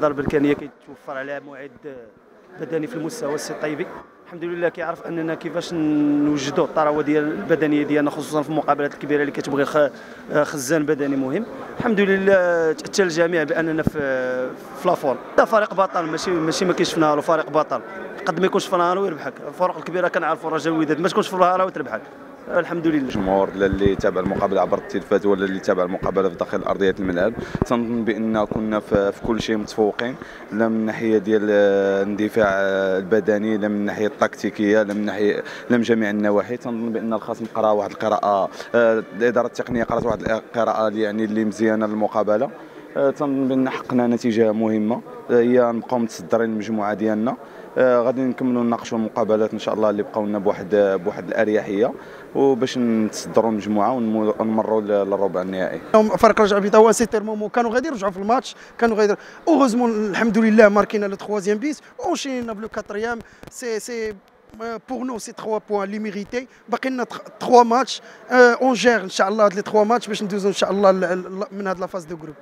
ضربه الامكانيه كيتوفر على معد بدني في المستوى السي الطيبي الحمد لله كيعرف أننا كيفاش نوجدوا الطراوة ديال البدنية ديالنا خصوصا في المقابلات الكبيرة اللي كتبغي خزان بدني مهم. الحمد لله تأتى الجميع بأننا في في لافور فريق بطل ماشي ماشي ما كاينش في فريق بطل. قد ما يكونش في نهارو يربحك. الفرق الكبيرة كنعرفوا رجاء الوداد ما تكونش في نهارو وتربحك الحمد لله. الجمهور اللي تابع المقابلة عبر التلفاز ولا اللي تابع المقابلة في داخل أرضية الملعب. تنظن بأن كنا في كل شيء متفوقين لا من الناحيه ديال الاندفاع البدني لا من الناحيه التكتيكية لا من ناحيه لا من جميع النواحي. تنظن بأن الخصم قرأ واحد القراءة الإدارة التقنية قرأت واحد القراءة يعني اللي مزيانة للمقابلة. تنظن بأن حقنا نتيجة مهمة. هي نبقاو متصدرين المجموعة ديالنا. غادي نكملوا نناقشوا المقابلات إن شاء الله اللي بقاو لنا بواحد بواحد الأريحية. وباش نتصدروا المجموعة ونمروا للربع النهائي. فريق رجع بيضاء سي تيرمومو كانوا غادي يرجعوا في الماتش كانوا غادي اوغوزمون الحمد لله ماركينا لو تخوازيام بيس. وشينا بلو كاتريام سي سي pour nous c'est 3 points les mérités باقي لنا 3 ماتش اون جير إن شاء الله هاد لي 3 ماتش باش ندوزو إن شاء الله من هاد لا فاز دو جروب